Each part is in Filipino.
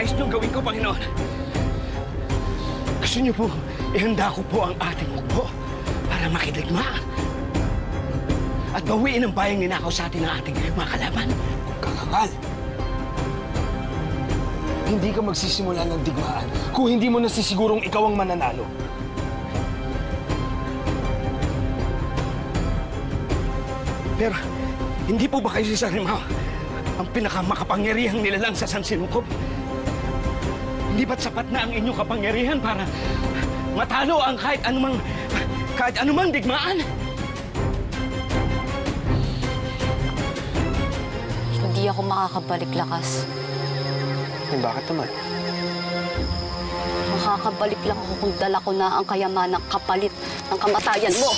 nais niyong gawin ko, Panginoon? Gusto niyo po, ihanda ko po ang ating mukbo para makiligma. At bawiin ang bayang ninakaw sa atin ng ating mga kalaban. Kakangal! Hindi ka magsisimula ng digmaan kung hindi mo nasisigurong ikaw ang mananalo. Pero, hindi po ba kayo si Sarimao ang pinakamakapangyarihang nilalang sa San Sinukob? Hindi ba't sapat na ang inyong kapangyarihan para matalo ang kahit anumang kahit anumang digmaan? Hindi ako makakabalik lakas. Eh, bakit naman? Makakabalik lang ako kung dala ko na ang kayamanang kapalit ng kamatayan mo.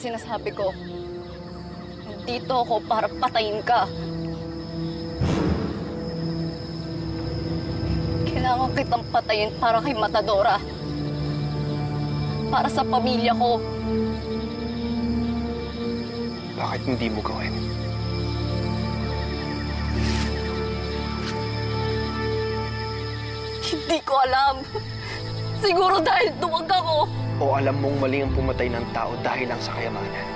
Sinasabi ko. Nandito ako para patayin ka. Kailangan kitang patayin para kay Matadora. Para sa pamilya ko. Bakit hindi mo gawin? Hindi ko alam. Siguro dahil duwag ako. O alam mong mali ang pumatay ng tao dahil lang sa kayamanan?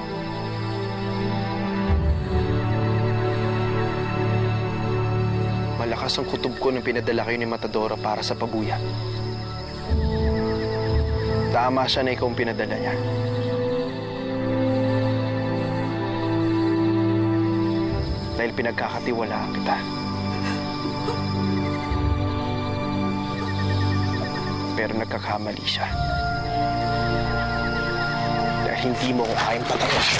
Malakas ang kutob ko nung pinadala kayo ni Matadora para sa pabuya. Tama siya na ikaw ang pinadala niya. Dahil pinagkakatiwalaan kita. Pero nagkakamali siya. Dahil hindi mo ko kayang patayin.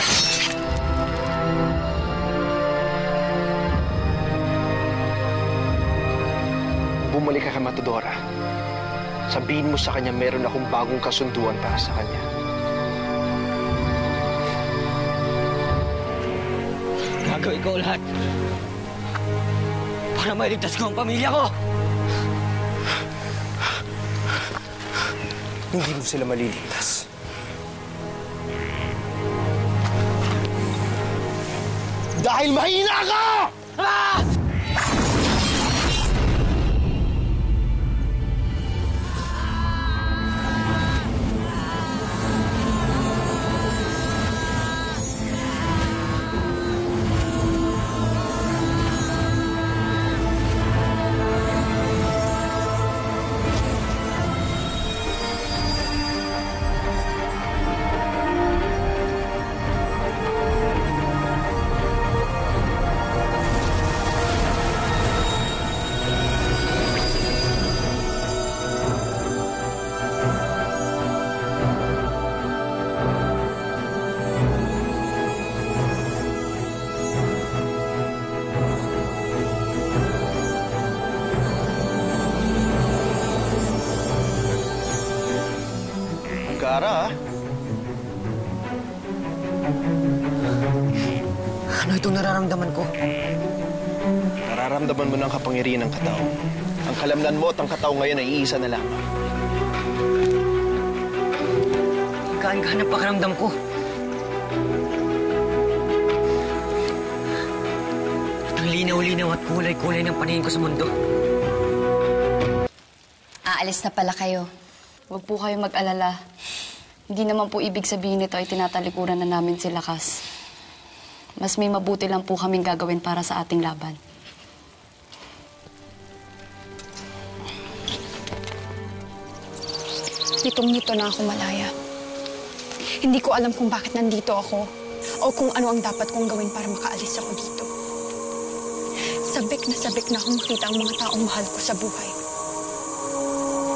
Bumalik ka kay Matadora. Sabihin mo sa kanya meron akong bagong kasunduan para sa kanya. Gagawin ko lahat para mailigtas ko ang pamilya ko. Hindi mo sila maliligtas. Dahil mahina ka! Ah! Gara, ah. Ano itong nararamdaman ko? Nararamdaman mo ng kapangyarihan ng katao. Ang kalamnan mo at ang katao ngayon ay iisa na lamang. Gaan-gaan ang pakiramdam ko. At ang linaw-linaw at kulay-kulay ng paningin ko sa mundo. Aalis na pala kayo. Huwag po kayo mag-alala. Hindi naman po ibig sabihin nito ay tinatalikuran na namin si Lakas. Mas may mabuti lang po kaming gagawin para sa ating laban. Nitong-nito na ako malaya. Hindi ko alam kung bakit nandito ako o kung ano ang dapat kong gawin para makaalis ako dito. Sabik na sabik na akong makita ang mga taong mahal ko sa buhay.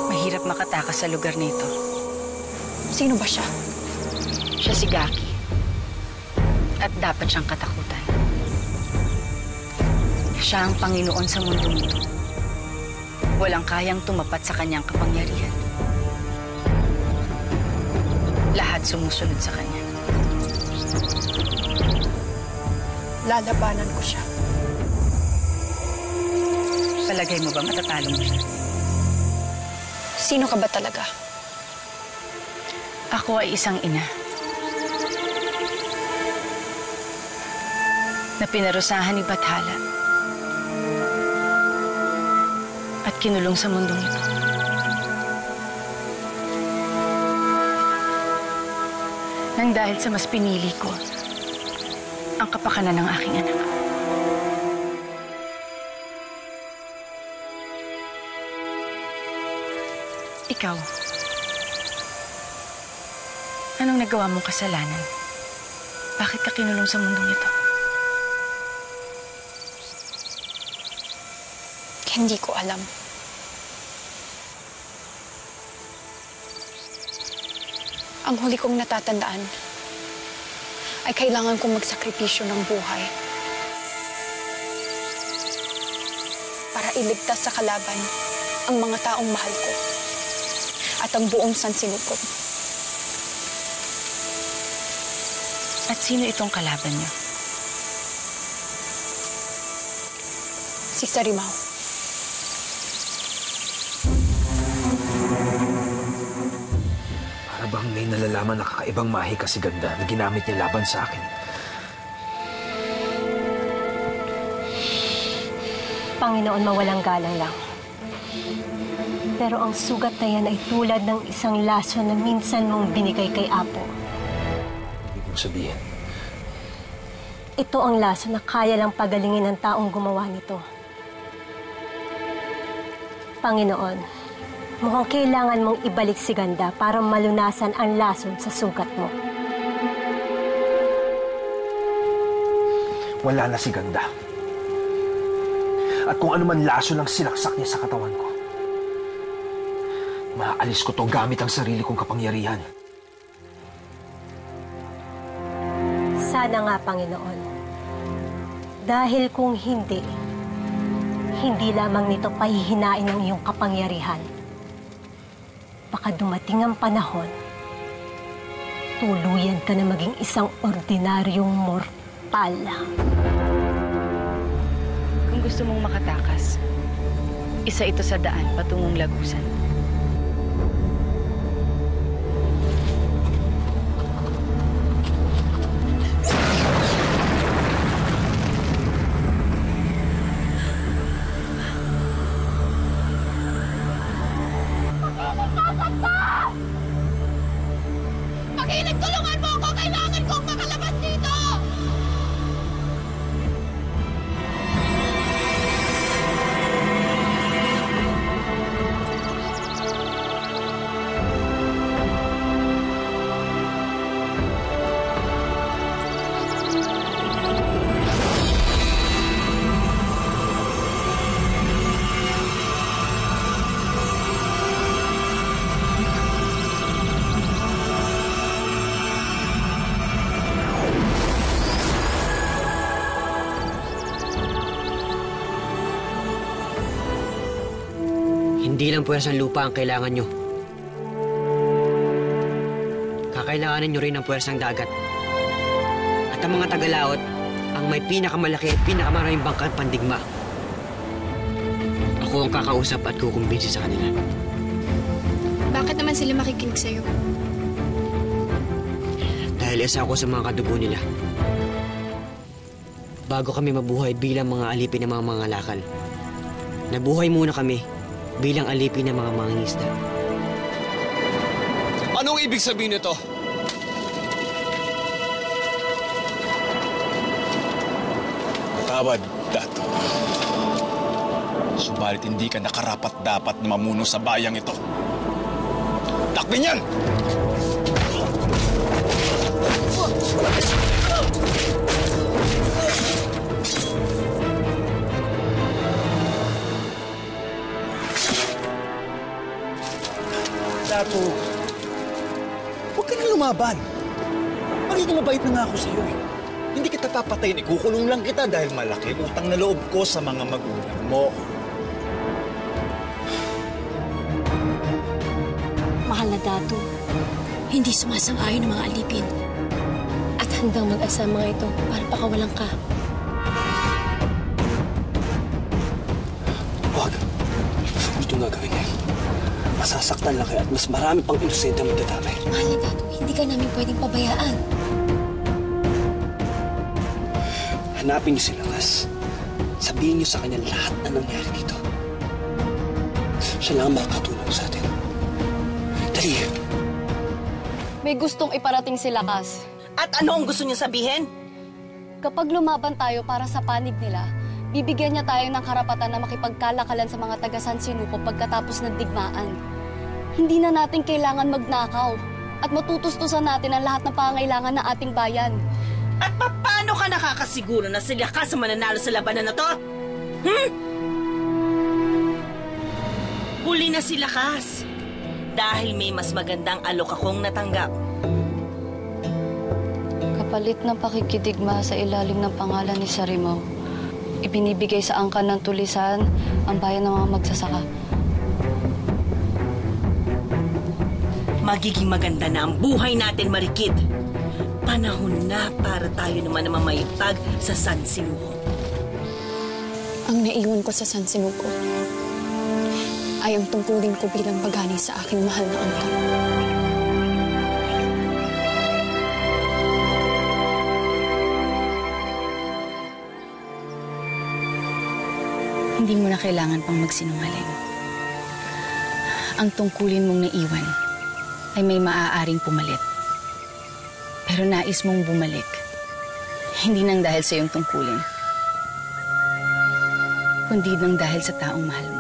Mahirap makatakas sa lugar nito. Sino ba siya? Siya si Gaki. At dapat siyang katakutan. Siya ang Panginoon sa mundong ito. Walang kayang tumapat sa kanyang kapangyarihan. lahat sumusunod sa kanya. Lalabanan ko siya. Palagay mo ba matatalo mo siya? Sino ka ba talaga? Ako ay isang ina. Na pinarusahan ni Bathala. At kinulong sa mundong ito. Nang dahil sa mas pinili ko, ang kapakanan ng aking anak. Ikaw, Anong nagawa mong kasalanan? Bakit ka kinulong sa mundong ito? Hindi ko alam. Ang huli kong natatandaan ay kailangan kong magsakripisyo ng buhay para iligtas sa kalaban ang mga taong mahal ko at ang buong sansinukob. At sino itong kalaban niyo? Si Sarimao. Para bang may nalalaman na kakaibang mahi kasi ganda na ginamit niya laban sa akin. Panginoon, mawalang galang lang. Pero ang sugat na yan ay tulad ng isang laso na minsan mong binigay kay Apo. Mong sabihin, Ito ang laso na kaya lang pagalingin ng taong gumawa nito. Panginoon, mukhang kailangan mong ibalik si Ganda para malunasan ang lason sa sugat mo. wala na si ganda. At kung ano man laso lang sinaksak niya sa katawan ko, maaalis ko to gamit ang sarili kong kapangyarihan. Sana nga, Panginoon. Dahil kung hindi, hindi lamang nito pahihinain ang iyong kapangyarihan. Baka dumating ang panahon, tuluyan ka na maging isang ordinaryong mortal. Kung gusto mong makatakas, isa ito sa daan patungong lagusan. Hindi lang puwersa ng lupa ang kailangan nyo. Kakailanganin nyo rin ng puwersang dagat. At ang mga tagalaot, ang may pinakamalaki at pinakamaraming bangkang pandigma. Ako ang kakausap at kukumbinsi sa kanila. Bakit naman sila makikinig sa'yo? Dahil isa ako sa mga kadugo nila. Bago kami mabuhay bilang mga alipin ng mga mga lakal. Nabuhay muna kami bilang alipin ng mga mangingisda. Anong ibig sabihin nito? Tawad, Dato. Subalit hindi ka nakarapat-dapat na mamuno sa bayang ito. Takbin yan! Dato, huwag ka na lumaban. Magiging mabait na nga ako sa'yo eh. Hindi kita papatayin, ikukulong lang kita dahil malaki utang na loob ko sa mga magulang mo. Mahal na dato, Hindi sumasang-ayon ang mga alipin. At handang mag-asa ang mga ito para pakawalan ka. Huwag. Gusto nga gawin yan. Masasaktan lang kayo at mas marami pang inosente ang madadamay. Mahal na Dado, hindi ka namin pwedeng pabayaan. Hanapin niyo si Lakas. Sabihin niyo sa kanya lahat na nangyari dito. Siya lang ang makakatulong sa atin. Dali! May gustong iparating si Lakas. At ano ang gusto niya sabihin? Kapag lumaban tayo para sa panig nila, bibigyan niya tayo ng karapatan na makipagkalakalan sa mga taga San Sinuko pagkatapos ng digmaan. Hindi na natin kailangan magnakaw at matutustusan natin ang lahat ng pangailangan ng ating bayan. At paano ka nakakasiguro na sila ka sa mananalo sa labanan na to? Hmm? Huli na sila kas. Dahil may mas magandang alok akong natanggap. Kapalit ng pakikidigma sa ilalim ng pangalan ni Sarimaw, ibinibigay sa angkan ng tulisan ang bayan ng mga magsasaka. Magiging maganda na ang buhay natin, Marikid. Panahon na para tayo naman na mamayipag sa San Sinuko. Ang naiwan ko sa San Sinuko ay ang tungkulin ko bilang pagani sa aking mahal na angkan. Hindi mo na kailangan pang magsinungaling. Ang tungkulin mong naiwan ay may maaaring pumalit. Pero nais mong bumalik. Hindi nang dahil sa iyong tungkulin. Kundi nang dahil sa taong mahal mo.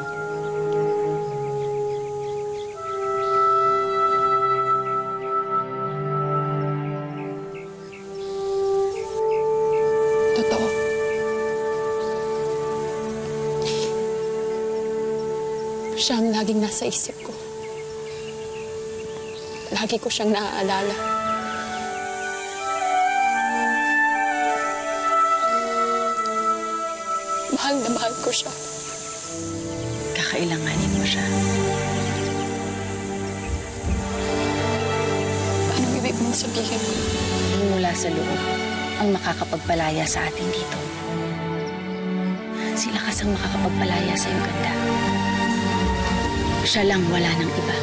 Laging nasa isip ko. Lagi ko siyang naaalala. Mahal na mahal ko siya. Kakailanganin mo siya. Anong ibig mong sabihin? Mula sa loob ang makakapagpalaya sa atin dito. Sila kasang makakapagpalaya sa iyong ganda. Siya lang wala ng iba.